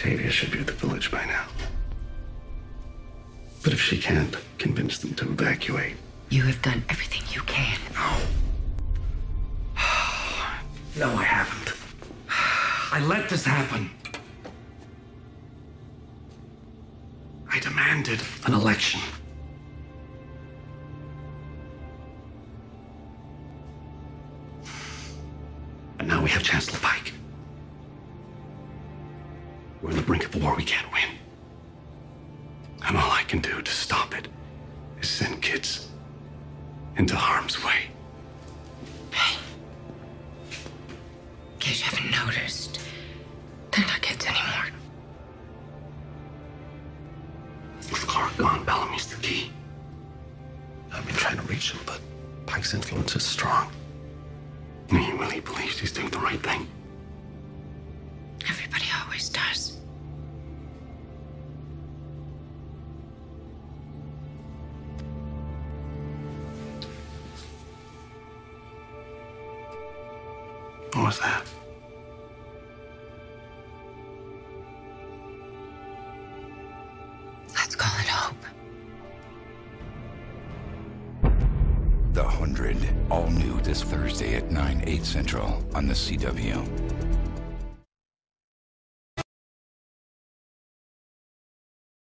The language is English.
Octavia should be at the village by now. But if she can't, convince them to evacuate. You have done everything you can. No. No, I haven't. I let this happen. I demanded an election. And now we have Chancellor Pike. We're on the brink of a war we can't win. And all I can do to stop it is send kids into harm's way. Hey. In case you haven't noticed, they're not kids anymore. With Clarke gone, Bellamy's the key. I've been trying to reach him, but Pike's influence is strong. And he really believes he's doing the right thing. Everybody always does. What was that? Let's call it hope. The Hundred, all new this Thursday at 9, 8 central on the CW.